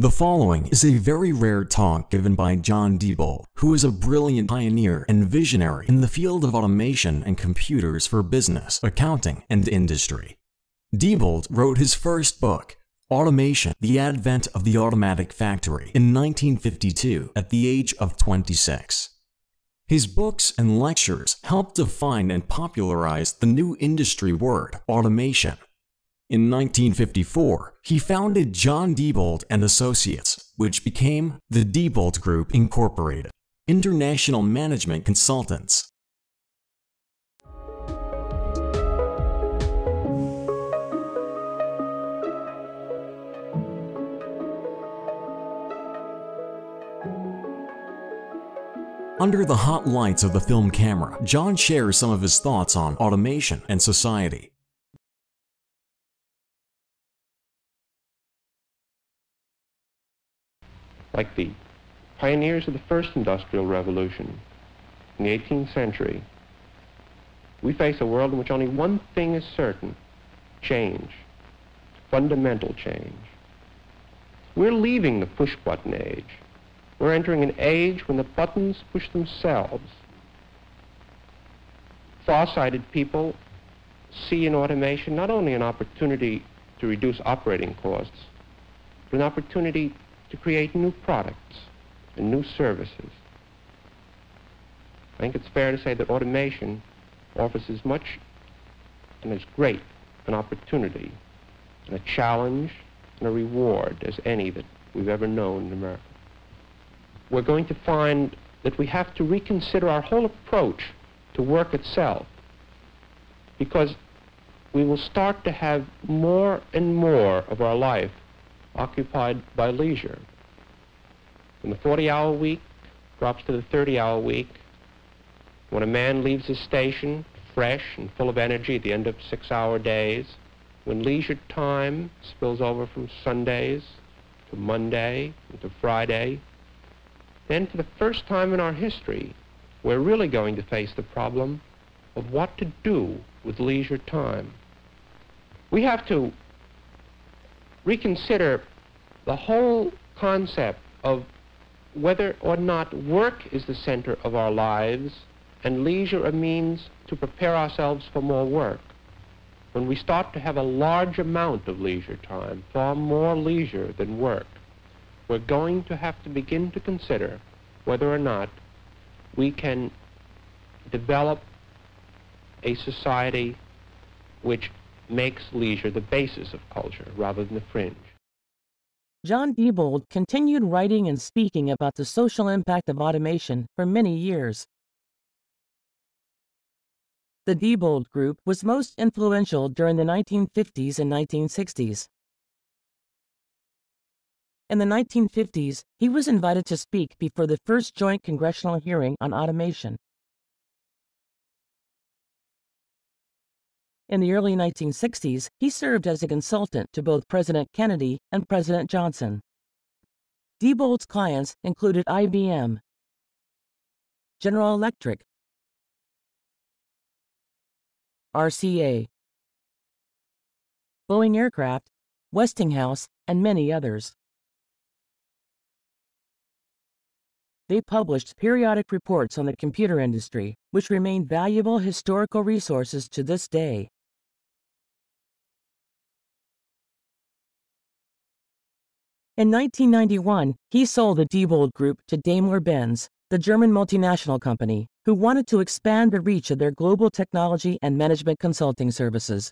The following is a very rare talk given by John Diebold, who is a brilliant pioneer and visionary in the field of automation and computers for business, accounting, and industry. Diebold wrote his first book, Automation, The Advent of the Automatic Factory, in 1952 at the age of 26. His books and lectures helped define and popularize the new industry word, automation. In 1954, he founded John Diebold and Associates, which became the Diebold Group Incorporated, international management consultants. Under the hot lights of the film camera, John shares some of his thoughts on automation and society. Like the pioneers of the first industrial revolution in the 18th century, we face a world in which only one thing is certain, change, fundamental change. We're leaving the push-button age. We're entering an age when the buttons push themselves. Far-sighted people see in automation not only an opportunity to reduce operating costs, but an opportunity to create new products and new services. I think it's fair to say that automation offers as much and as great an opportunity and a challenge and a reward as any that we've ever known in America. We're going to find that we have to reconsider our whole approach to work itself because we will start to have more and more of our life occupied by leisure. When the 40-hour week drops to the 30-hour week, when a man leaves his station fresh and full of energy at the end of six-hour days, when leisure time spills over from Sundays to Monday to Friday, then for the first time in our history, we're really going to face the problem of what to do with leisure time. We have to reconsider the whole concept of whether or not work is the center of our lives and leisure a means to prepare ourselves for more work. When we start to have a large amount of leisure time, far more leisure than work, we're going to have to begin to consider whether or not we can develop a society which makes leisure the basis of culture rather than the fringe. John Diebold continued writing and speaking about the social impact of automation for many years. The Diebold Group was most influential during the 1950s and 1960s. In the 1950s, he was invited to speak before the first joint congressional hearing on automation. In the early 1960s, he served as a consultant to both President Kennedy and President Johnson. Diebold's clients included IBM, General Electric, RCA, Boeing Aircraft, Westinghouse, and many others. They published periodic reports on the computer industry, which remain valuable historical resources to this day. In 1991, he sold the Diebold Group to Daimler-Benz, the German multinational company, who wanted to expand the reach of their global technology and management consulting services.